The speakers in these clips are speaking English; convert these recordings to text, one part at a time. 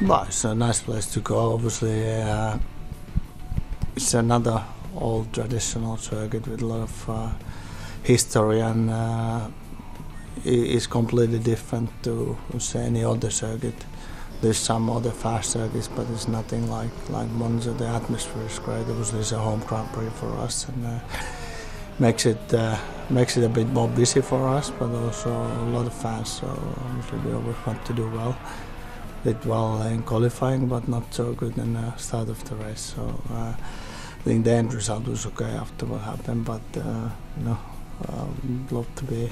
Well, it's a nice place to go. Obviously, uh, it's another old traditional circuit with a lot of uh, history, and uh, it's completely different to say any other circuit. There's some other fast circuits, but it's nothing like like Monza. The atmosphere is great. Obviously, it's a home Grand Prix for us, and uh, makes it uh, makes it a bit more busy for us, but also a lot of fans. So obviously, we always want to do well did well in qualifying, but not so good in the start of the race. So uh, I think the end result was okay after what happened, but uh, you know, um, love to be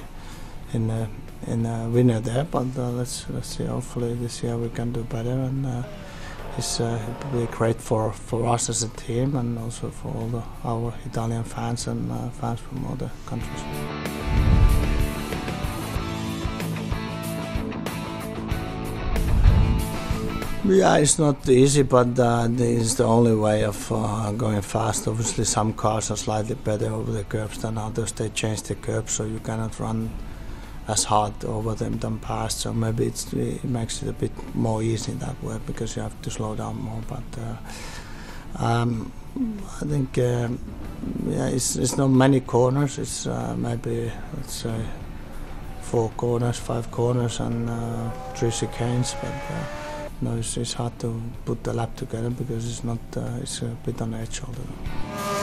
in a, in a winner there. But uh, let's let's see. Hopefully this year we can do better, and uh, it's uh, it will be great for, for us as a team, and also for all the, our Italian fans and uh, fans from other countries. Yeah, it's not easy, but uh, is the only way of uh, going fast. Obviously, some cars are slightly better over the curbs than others. They change the curbs, so you cannot run as hard over them than past. So maybe it makes it a bit more easy that way because you have to slow down more. But uh, um, I think uh, yeah, it's, it's not many corners. It's uh, maybe let's say four corners, five corners, and uh, three chicanes, but no, it's, it's hard to put the lap together because it's not, uh, it's a bit on edge all the time.